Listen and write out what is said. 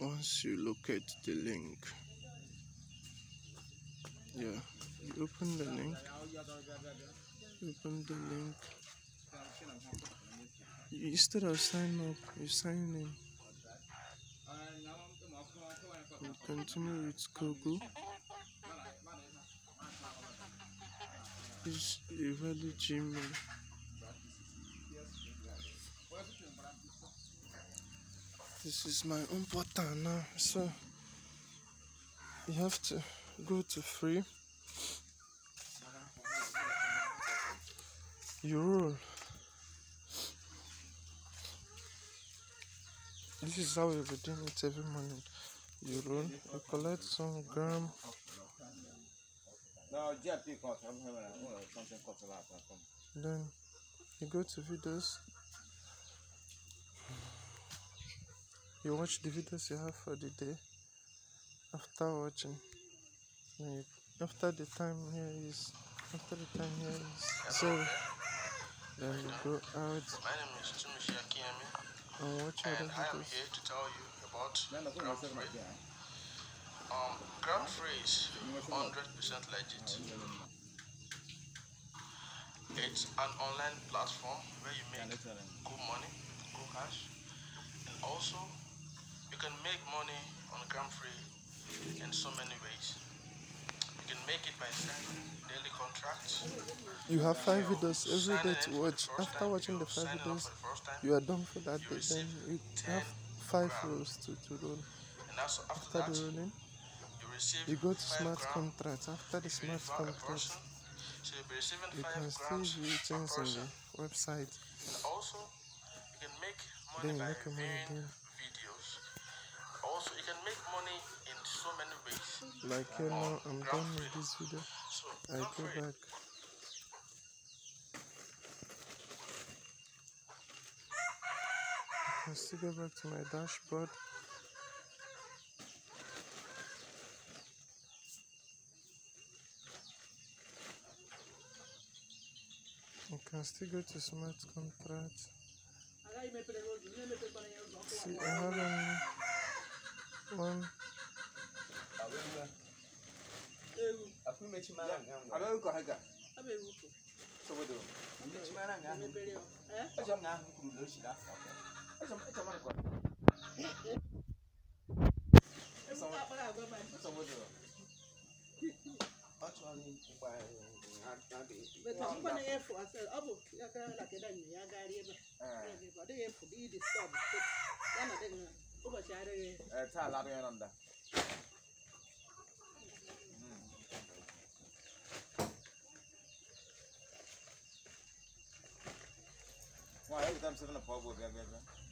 once you locate the link yeah you open the link. Open the link. Instead of sign up you sign in. You continue with google. Use a valid gmail this is my own portal now so you have to go to free. You roll this is how we be doing it every morning. You roll you collect some gram. Then you go to videos you watch the videos you have for the day? After watching after the time here is after the time here is so then you go out. My name is Tumishi Akiyemi, and watch other and I am here to tell you about GramFree. Um, GramFree is 100% legit. It's an online platform where you make good money, good cash, and also you can make money on Free in so many ways. You can make it by signing daily contracts. you have five videos every day to watch. after watching the five videos time, you are done for that you day. Then you have five rows to, to roll and also after after that, the rolling you receive you go to smart contracts. After the you smart contracts so you can still grams view things on the website. And also, you can make money then you by make a money viewing then videos. Also, you can make money in so many ways. like here now on i'm done with this video. So, i go back. I still go back to my dashboard. You can still go to smart contracts. See i have um, One. Mgbe na-efu asị ọ bụ ya gara ala kedu anyị ya gara ebe a ọ dịghị efu dị ịdị sọbụ ya na dịghị 에, 차 라면 한다. 와 여기 담스는 보고 배배배.